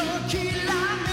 Tokila me